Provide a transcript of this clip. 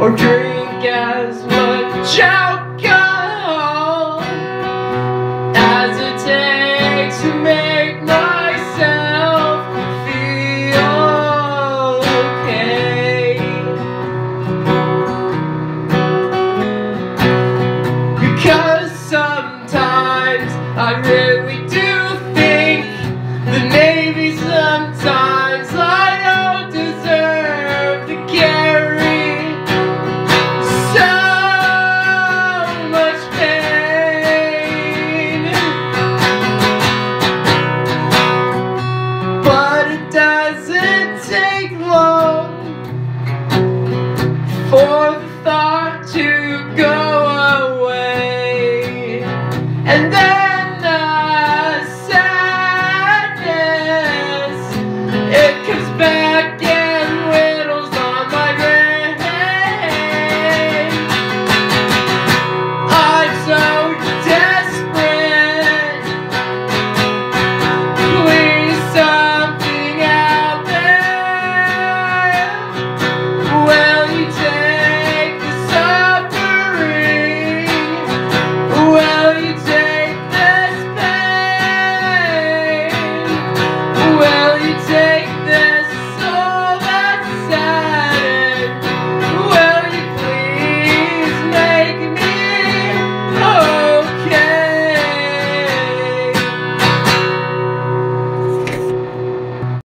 or drink as much alcohol as it takes to make myself feel okay. Because sometimes I really do think that maybe sometimes for the thought to go away. And then